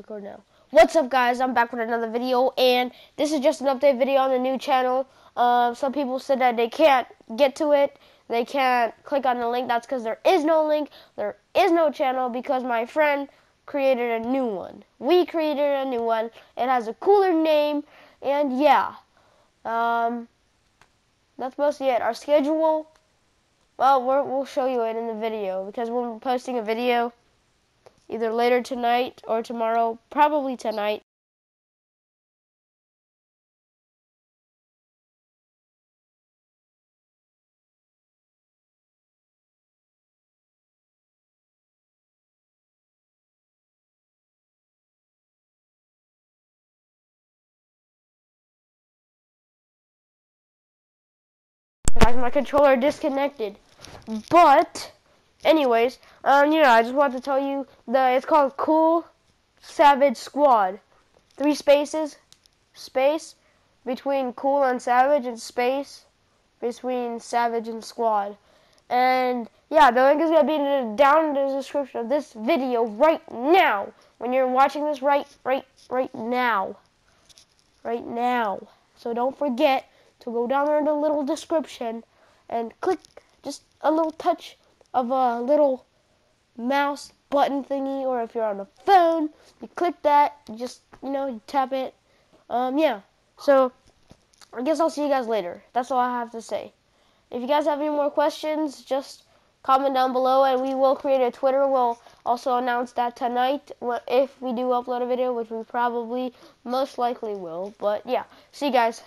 Record now. What's up, guys? I'm back with another video, and this is just an update video on the new channel. Uh, some people said that they can't get to it. They can't click on the link. That's because there is no link. There is no channel because my friend created a new one. We created a new one. It has a cooler name, and yeah. Um, that's mostly it. Our schedule, well, we will show you it in the video because we're posting a video either later tonight or tomorrow, probably tonight. Guys, my controller disconnected. But Anyways, um, you know, I just want to tell you that it's called Cool Savage Squad. Three spaces, space between Cool and Savage, and space between Savage and Squad. And yeah, the link is gonna be down in the description of this video right now. When you're watching this, right, right, right now, right now. So don't forget to go down there in the little description and click just a little touch of a little mouse button thingy, or if you're on a phone, you click that, you just, you know, you tap it. Um, yeah. So, I guess I'll see you guys later. That's all I have to say. If you guys have any more questions, just comment down below, and we will create a Twitter. We'll also announce that tonight if we do upload a video, which we probably most likely will. But yeah, see you guys.